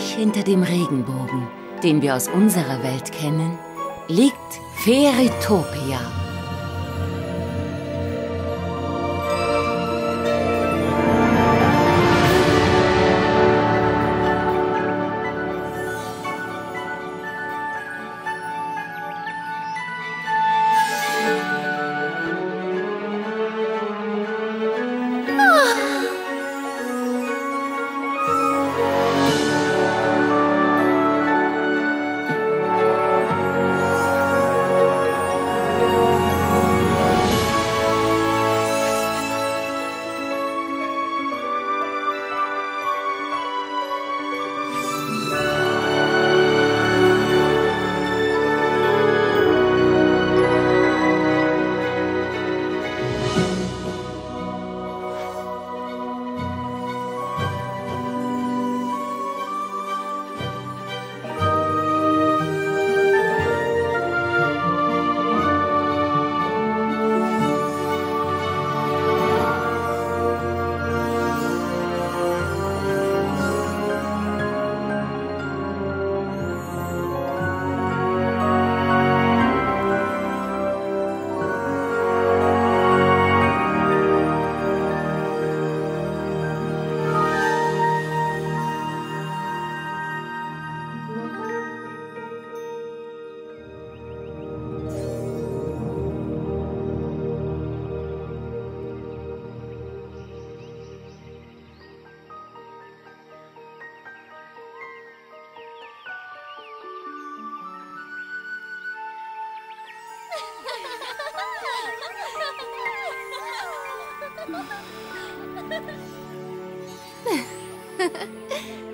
hinter dem Regenbogen, den wir aus unserer Welt kennen, liegt Feritopia. 哈哈哈哈哈！